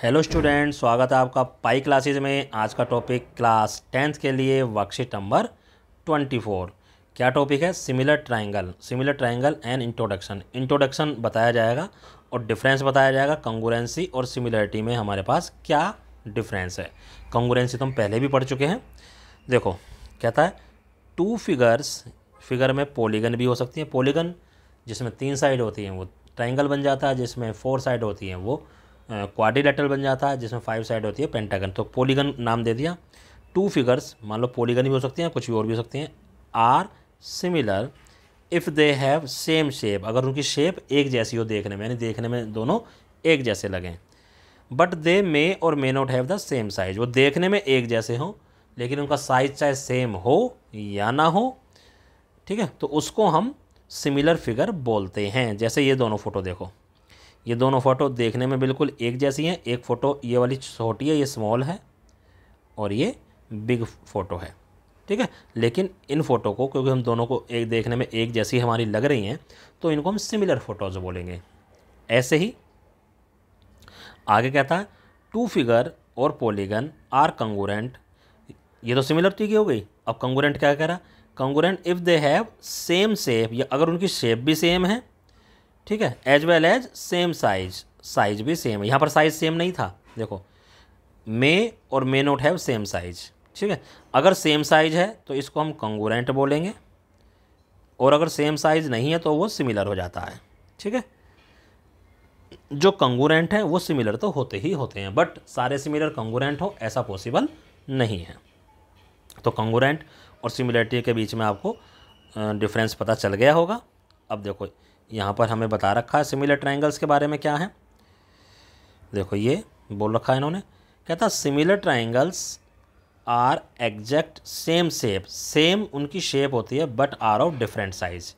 Hello student, स्वागत है आपका पाई क्लासेज में। आज का टॉपिक क्लास टेंथ के लिए वर्कशीट नंबर ट्वेंटी फोर। क्या टॉपिक है? Similar triangle similar triangle and introduction. Introduction बताया जाएगा और डिफरेंस बताया जाएगा कंगुरेंसी और सिमिलरिटी में हमारे पास क्या डिफरेंस है। कंगुरेंसी तो हम पहले भी पढ़ चुके हैं। देखो, कहता है टू फिगर्स फिगर में पोलीगन भी हो सकती है। पोलीगन जिसमें तीन साइड होती हैं, वो ट्राइंगल बन जाता है, जिसमें फोर साइड होती हैं, वो क्वाड्रिलेटरल बन जाता है, जिसमें फाइव साइड होती है पेंटागन तो पोलीगन नाम दे दिया। टू फिगर्स मान लो पोलीगन भी हो सकती हैं, कुछ भी और भी हो सकती हैं are similar if they have same shape अगर उनकी शेप एक जैसी हो देखने में, यानी देखने में दोनों एक जैसे लगें। बट दे मे और may not have the same size वो देखने में एक जैसे हों, लेकिन उनका साइज़ चाहे सेम हो या ना हो, ठीक है? तो उसको हम सिमिलर फिगर बोलते हैं। जैसे ये दोनों फ़ोटो देखो। ये दोनों फ़ोटो देखने में बिल्कुल एक जैसी हैं। एक फ़ोटो ये वाली छोटी है, ये स्मॉल है और ये बिग फ़ोटो है। ठीक है? लेकिन इन फ़ोटो को, क्योंकि हम दोनों को एक देखने में एक जैसी हमारी लग रही हैं तो इनको हम सिमिलर फ़ोटोज़ बोलेंगे। ऐसे ही आगे कहता है टू फिगर और पोलीगन आर कंगुरेंट ये तो सिमिलरिटी की हो गई। अब कंगुरेंट क्या कह रहा? Congruent if they have same shape या अगर उनकी शेप भी सेम है ठीक है? As well as same size size भी सेम यहाँ पर साइज़ सेम नहीं था। देखो मे और may not have same size ठीक है? अगर सेम साइज़ है तो इसको हम कंगुरेंट बोलेंगे। और अगर सेम साइज़ नहीं है तो वो सिमिलर हो जाता है। ठीक है? जो कंगुरेंट है, वो सिमिलर तो होते ही होते हैं। बट सारे सिमिलर कंगुरेंट हो, ऐसा पॉसिबल नहीं है। तो कंगुरेंट और सिमिलरिटी के बीच में आपको डिफरेंस पता चल गया होगा। अब देखो यहाँ पर हमें बता रखा है सिमिलर ट्राइंगल्स के बारे में क्या है? देखो ये बोल रखा है इन्होंने। कहता similar triangles are exact same shape same उनकी शेप होती है but are of different size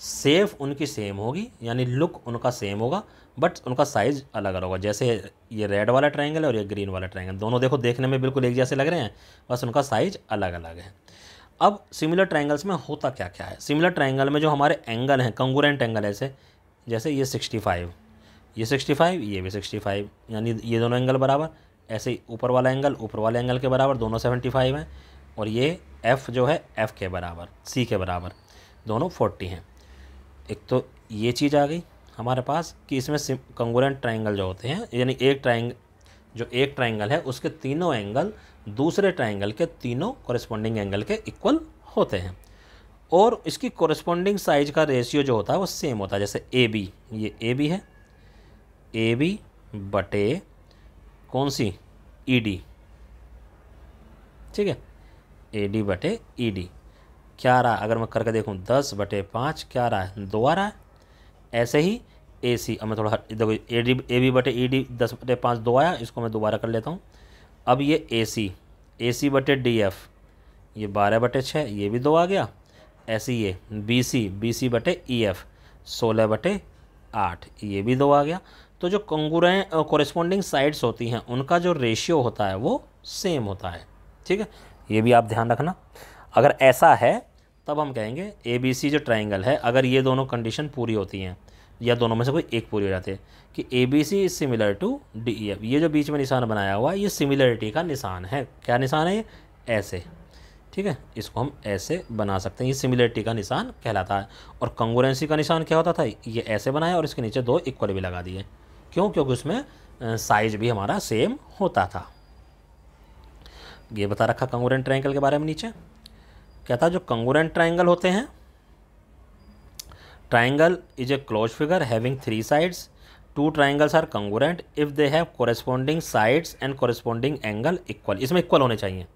shape उनकी सेम होगी, यानी लुक उनका सेम होगा बट उनका साइज़ अलग अलग होगा। जैसे ये रेड वाला ट्राइंगल है और ये ग्रीन वाला ट्राइंगल दोनों देखो देखने में बिल्कुल एक जैसे लग रहे हैं, बस उनका साइज़ अलग अलग है। अब सिमिलर ट्राइंगल्स में होता क्या क्या है? सिमिलर ट्राइंगल में जो हमारे एंगल हैं कंगुरेंट एंगल ऐसे, जैसे ये सिक्सटी फाइव ये सिक्सटी फाइव ये भी सिक्सटी फाइव यानी ये दोनों एंगल बराबर, ऐसे ही ऊपर वाला एंगल ऊपर वाले एंगल के बराबर, दोनों सेवेंटी फाइव हैं, और ये एफ़ जो है एफ़ के बराबर सी के बराबर, दोनों फोर्टी हैं। एक तो ये चीज़ आ गई हमारे पास कि इसमें कंगुरेंट ट्राइंगल जो होते हैं, यानी एक ट्राइंग जो एक ट्राइंगल है, उसके तीनों एंगल दूसरे ट्राइंगल के तीनों कॉरेस्पॉन्डिंग एंगल के इक्वल होते हैं। और इसकी कॉरेस्पॉन्डिंग साइज़ का रेशियो जो होता है, वो सेम होता है। जैसे ए बी ये ए बी है। ए बी बटे कौन सी? ई डी ठीक है? ए डी बटे ई डी क्या रहा? अगर मैं करके देखूँ, दस बटे पाँच, क्या रहा? है दो आ रहा है। ऐसे ही ए सी अब मैं थोड़ा देखो ए डी ए बी बटे ई डी दस बटे पाँच दो आया, इसको मैं दोबारा कर लेता हूँ। अब ये ए सी ए सी बटे डी एफ़ ये बारह बटे छः, ये भी दो आ गया। ऐसे ये बी सी बी सी बटे ई एफ़ सोलह बटे आठ, ये भी दो आ गया। तो जो कंगुरें कॉरेस्पॉन्डिंग साइड्स होती हैं, उनका जो रेशियो होता है, वो सेम होता है। ठीक है? ये भी आप ध्यान रखना। अगर ऐसा है, तब हम कहेंगे ए बी सी जो ट्राइंगल है, अगर ये दोनों कंडीशन पूरी होती हैं या दोनों में से कोई एक पूरी हो जाती है, कि A B C is similar to D E F ये जो बीच में निशान बनाया हुआ है, ये सिमिलरिटी का निशान है। क्या निशान है ये? ऐसे। ठीक है? इसको हम ऐसे बना सकते हैं। ये सिमिलरिटी का निशान कहलाता है। और कंगुरेंसी का निशान क्या होता था? ये ऐसे बनाया और इसके नीचे दो इक्वल भी लगा दिए। क्यों? क्योंकि उसमें साइज़ भी हमारा सेम होता था। ये बता रखा कंगुरेंट ट्राइंगल के बारे में नीचे। कहता जो कंगुरेंट ट्राइंगल होते हैं triangle is a close figure having three sides two triangles are congruent if they have corresponding sides and corresponding angle equal इसमें इक्वल होने चाहिए।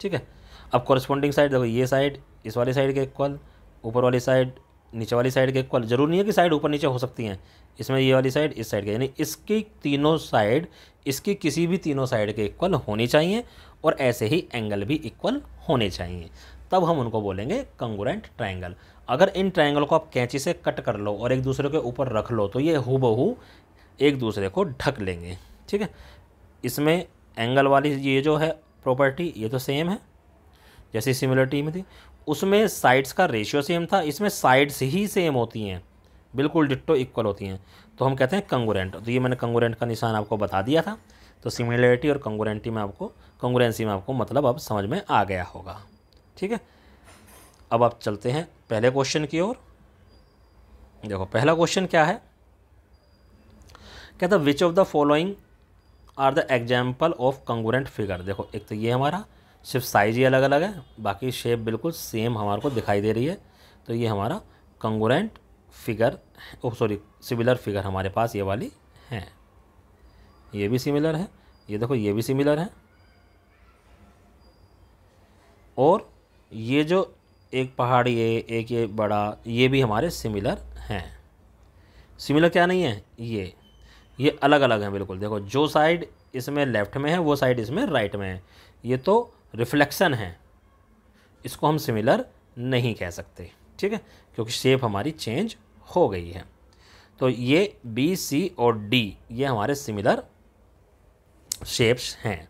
ठीक है? अब कोरेस्पॉन्डिंग साइड देखो, ये साइड इस वाली साइड के इक्वल ऊपर वाली साइड नीचे वाली साइड के इक्वल ज़रूर नहीं है कि साइड ऊपर नीचे हो सकती हैं। इसमें ये वाली साइड इस साइड के। यानी इसकी तीनों साइड इसकी किसी भी तीनों साइड के इक्वल होनी चाहिए और ऐसे ही एंगल भी इक्वल होने चाहिए। तब हम उनको बोलेंगे कंगुरेंट ट्राइंगल अगर इन ट्राइंगल को आप कैंची से कट कर लो और एक दूसरे के ऊपर रख लो तो ये हु बहू एक दूसरे को ढक लेंगे। ठीक है? इसमें एंगल वाली ये जो है प्रॉपर्टी ये तो सेम है, जैसे सिमिलरिटी में थी। उसमें साइड्स का रेशियो सेम था, इसमें साइड्स ही सेम होती हैं, बिल्कुल डिट्टो इक्वल होती हैं। तो हम कहते हैं कंगुरेंट तो ये मैंने कंगुरेंट का निशान आपको बता दिया था। तो सिमिलरिटी और कंगुरेंटी में आपको कंगुरेंसी में आपको मतलब अब समझ में आ गया होगा। ठीक है? अब आप चलते हैं पहले क्वेश्चन की ओर। देखो, पहला क्वेश्चन क्या है? कहता which of the following are the example of congruent figure देखो, एक तो ये हमारा, सिर्फ़ साइज़ ही अलग अलग है, बाकी शेप बिल्कुल सेम हमारे को दिखाई दे रही है। तो ये हमारा congruent figure oh sorry similar figure हमारे पास ये वाली है। ये भी सिमिलर है, ये देखो, ये भी सिमिलर है। और ये जो एक पहाड़ी है एक ये बड़ा, ये भी हमारे सिमिलर हैं। सिमिलर क्या नहीं है? ये। ये अलग अलग हैं बिल्कुल। देखो, जो साइड इसमें लेफ़्ट में है, वो साइड इसमें राइट में है। ये तो रिफ्लेक्शन है। इसको हम सिमिलर नहीं कह सकते, ठीक है? क्योंकि शेप हमारी चेंज हो गई है। तो ये बी सी और डी ये हमारे सिमिलर शेप्स हैं।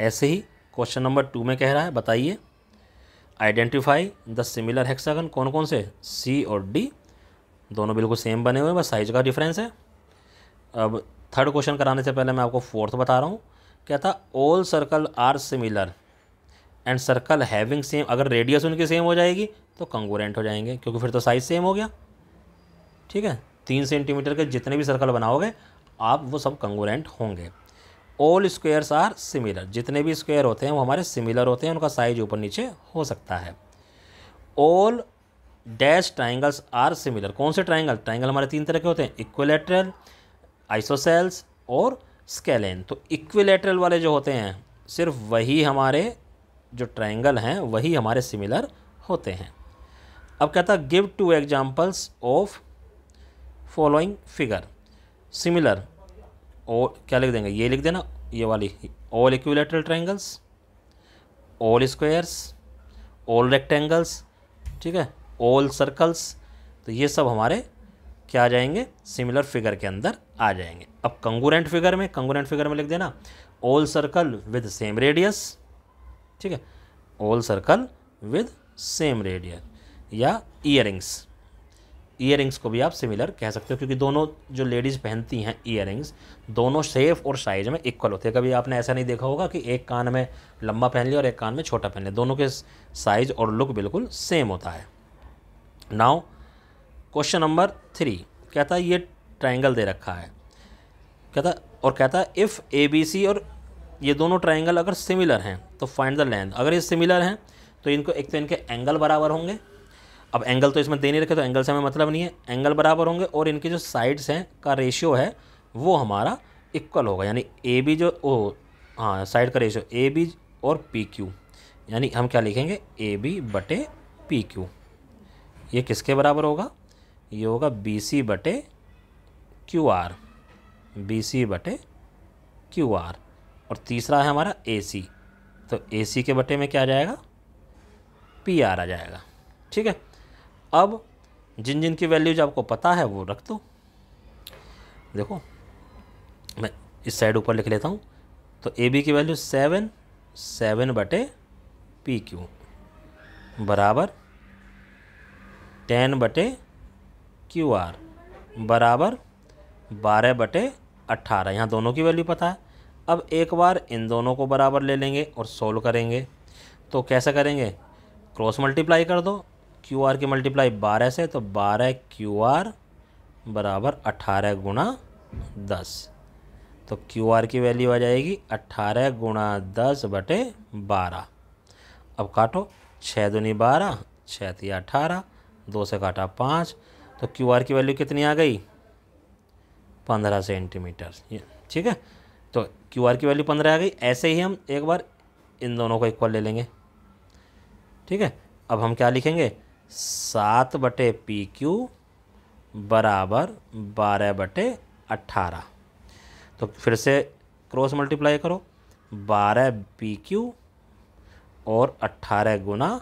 ऐसे ही क्वेश्चन नंबर टू में कह रहा है, बताइए। आइडेंटिफाई द सिमिलर हेक्सागन कौन कौन से? सी और डी दोनों बिल्कुल सेम बने हुए बस साइज़ का डिफरेंस है। अब थर्ड क्वेश्चन कराने से पहले मैं आपको फोर्थ बता रहा हूँ। क्या था? All circle are similar and circle having same अगर रेडियस उनकी सेम हो जाएगी तो कंगोरेंट हो जाएँगे, क्योंकि फिर तो साइज़ सेम हो गया। ठीक है? तीन सेंटीमीटर के जितने भी सर्कल बनाओगे, आप वो सब कंगोरेंट होंगे। ऑल स्क्वेयर्स आर सिमिलर जितने भी स्क्वेयर होते हैं, वो हमारे सिमिलर होते हैं, उनका साइज़ ऊपर नीचे हो सकता है। All dash triangles are similar कौन से ट्राइंगल ट्राइंगल हमारे तीन तरह के होते हैं इक्वलेटरल आइसोसेल्स और स्केलेन तो इक्विलेटरल वाले जो होते हैं, सिर्फ़ वही हमारे जो ट्राइंगल हैं, वही हमारे सिमिलर होते हैं। अब कहता give two examples of following figure similar और क्या लिख देंगे? ये लिख देना, ये वाली। All equilateral triangles all squares all rectangles ठीक है? ऑल सर्कल्स तो ये सब हमारे क्या आ जाएँगे? सिमिलर फिगर के अंदर आ जाएँगे। अब कंगुरेंट फिगर में कंगुरेंट फिगर में लिख देना। All circle with same radius ठीक है? All circle with same radius या ईयरिंग्स ईयरिंग्स को भी आप सिमिलर कह सकते हो, क्योंकि दोनों जो लेडीज़ पहनती हैं ईयरिंग्स दोनों शेप और साइज़ में इक्वल होते हैं। कभी आपने ऐसा नहीं देखा होगा कि एक कान में लंबा पहन लिया और एक कान में छोटा पहन लिया। दोनों के साइज़ और लुक बिल्कुल सेम होता है। नाउ क्वेश्चन नंबर थ्री कहता है, ये ट्राइंगल दे रखा है। कहता और कहता है इफ़ ए बी सी और ये दोनों ट्राइंगल अगर सिमिलर हैं तो फाइंड द लेंथ अगर ये सिमिलर हैं तो इनको, एक तो इनके एंगल बराबर होंगे अब एंगल तो इसमें दे नहीं रखे तो एंगल से हमें मतलब नहीं है। एंगल बराबर होंगे और इनके जो साइड्स हैं का रेशियो है, वो हमारा इक्वल होगा। यानी ए बी जो, ओ हाँ साइड का रेशियो ए बी और पी क्यू यानी हम क्या लिखेंगे? ए बी बटे पी क्यू ये किसके बराबर होगा? ये होगा बी सी बटे क्यू आर बी सी बटे क्यू आर और तीसरा है हमारा ए सी तो ए सी के बटे में क्या आ जाएगा? पी आर आ जाएगा। ठीक है? अब जिन जिन की वैल्यूज़ आपको पता है, वो रख दो। देखो, मैं इस साइड ऊपर लिख लेता हूँ। तो ए बी की वैल्यू सेवन सेवन बटे पी क्यू बराबर टेन बटे क्यू आर बराबर बारह बटे अट्ठारह यहाँ दोनों की वैल्यू पता है। अब एक बार इन दोनों को बराबर ले लेंगे और सोल्व करेंगे। तो कैसे करेंगे? क्रॉस मल्टीप्लाई कर दो। क्यू आर की मल्टीप्लाई बारह से तो बारह क्यू आर बराबर अट्ठारह गुणा दस। तो क्यू आर की वैल्यू आ जाएगी अट्ठारह गुणा दस बटे बारह। अब काटो छः दूनी बारह छः तिया अठारह, दो से काटा पाँच तो क्यू आर की वैल्यू कितनी आ गई? पंद्रह सेंटीमीटर ठीक है? तो क्यू आर की वैल्यू पंद्रह आ गई। ऐसे ही हम एक बार इन दोनों को इक्वल ले लेंगे। ठीक है? अब हम क्या लिखेंगे? सात बटे पी क्यू बराबर बारह बटे अट्ठारह तो फिर से क्रॉस मल्टीप्लाई करो, बारह पी क्यू और अट्ठारह गुना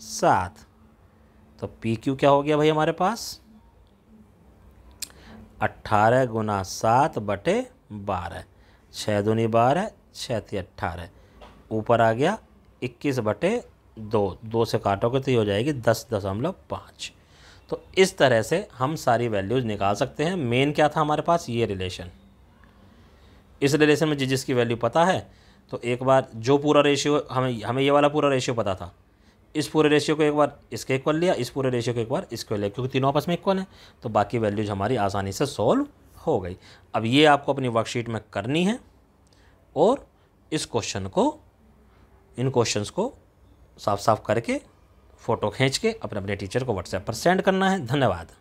सात। तो पी क्यू क्या हो गया भाई हमारे पास? अट्ठारह गुना सात बटे बारह। छः दूनी बारह छः थी अट्ठारह ऊपर आ गया इक्कीस बटे दो दो से काटोगे तो ये हो जाएगी दस दशमलव पाँच। तो इस तरह से हम सारी वैल्यूज़ निकाल सकते हैं। मेन क्या था हमारे पास? ये रिलेशन इस रिलेशन में जिस, जिसकी वैल्यू पता है तो एक बार जो पूरा रेशियो हमें हमें ये वाला पूरा रेशियो पता था। इस पूरे रेशियो को एक बार इसके इक्वल लिया, इस पूरे रेशियो को एक बार इसको लिया क्योंकि तीनों आपस में इक्वल है तो बाकी वैल्यूज़ हमारी आसानी से सॉल्व हो गई। अब ये आपको अपनी वर्कशीट में करनी है, और इस क्वेश्चन को, इन क्वेश्चंस को साफ़ साफ़ करके, फ़ोटो खींच के अपने अपने टीचर को व्हाट्सएप पर सेंड करना है। धन्यवाद।